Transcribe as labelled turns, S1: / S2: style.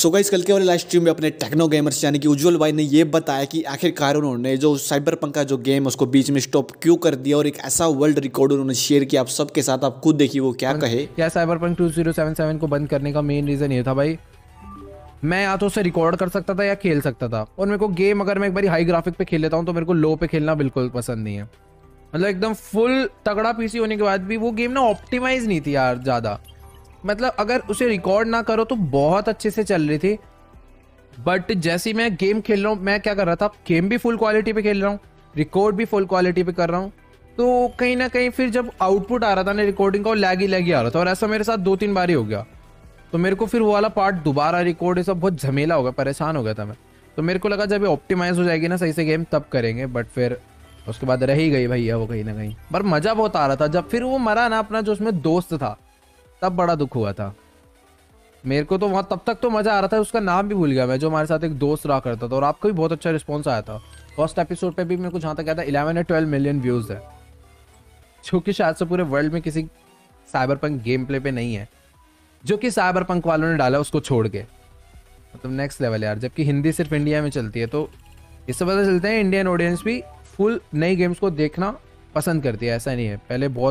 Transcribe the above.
S1: So guys कल के वाले लाइव स्ट्रीम में अपने टेक्नो गेमर्स यानी कि उज्जवल भाई ने ये बताया कि आखिरकार उन्होंने जो साइबर पंक का जो गेम उसको बीच में स्टॉप क्यों कर दिया और एक ऐसा वर्ल्ड रिकॉर्ड उन्होंने शेयर किया। आप सबके साथ आप खुद देखिए, वो क्या कहे।
S2: क्या साइबर पंक टू को बंद करने का मेन रीज़न ये था भाई। मैं या तो उसे रिकॉर्ड कर सकता था या खेल सकता था। और मेरे को गेम अगर मैं एक बार हाई ग्राफिक पे खेल लेता हूँ तो मेरे को लो पे खेलना बिल्कुल पसंद नहीं है। मतलब एकदम फुल तगड़ा पीसी होने के बाद भी वो गेम ना ऑप्टिमाइज नहीं थी यार ज़्यादा। मतलब अगर उसे रिकॉर्ड ना करो तो बहुत अच्छे से चल रही थी। बट जैसे मैं गेम खेल रहा हूँ, मैं क्या कर रहा था? गेम भी फुल क्वालिटी पे खेल रहा हूँ रिकॉर्ड भी फुल क्वालिटी पे कर रहा हूँ। तो कहीं ना कहीं फिर जब आउटपुट आ रहा था ना रिकॉर्डिंग का, वो लैगी लैगी आ रहा था। और ऐसा मेरे साथ दो तीन बार ही हो गया। तो मेरे को फिर वो वाला पार्ट दोबारा रिकॉर्ड ये सब बहुत झमेला हो गया, परेशान हो गया था मैं। तो मेरे को लगा जब ये ऑप्टिमाइज हो जाएगी ना सही से गेम तब करेंगे। बट फिर उसके बाद रह ही गई भैया वो कहीं ना कहीं। पर मज़ा बहुत आ रहा था। जब फिर वो मरा ना अपना, जो उसमें दोस्त था तब बड़ा दुख हुआ था। मेरे को तो वहाँ तब तक तो मज़ा आ रहा था, उसका नाम भी भूल गया मैं, जो हमारे साथ एक दोस्त रहा करता था, और आपको भी बहुत अच्छा रिस्पॉन्स आया था। फ़र्स्ट एपिसोड पे भी मेरे को जहाँ तक कहता था इलेवन या ट्वेल्व मिलियन व्यूज़ है। जो कि शायद से पूरे वर्ल्ड में किसी साइबर पंक गेम प्ले पे नहीं है। जो कि साइबर पंक वालों ने डाला, उसको छोड़ के। मतलब नेक्स्ट लेवल यार, जबकि हिंदी सिर्फ़ इंडिया में चलती है तो इससे पता चलता है इंडियन ऑडियंस भी फुल नई गेम्स को देखना पसंद करती है, ऐसा नहीं है। पहले बहुत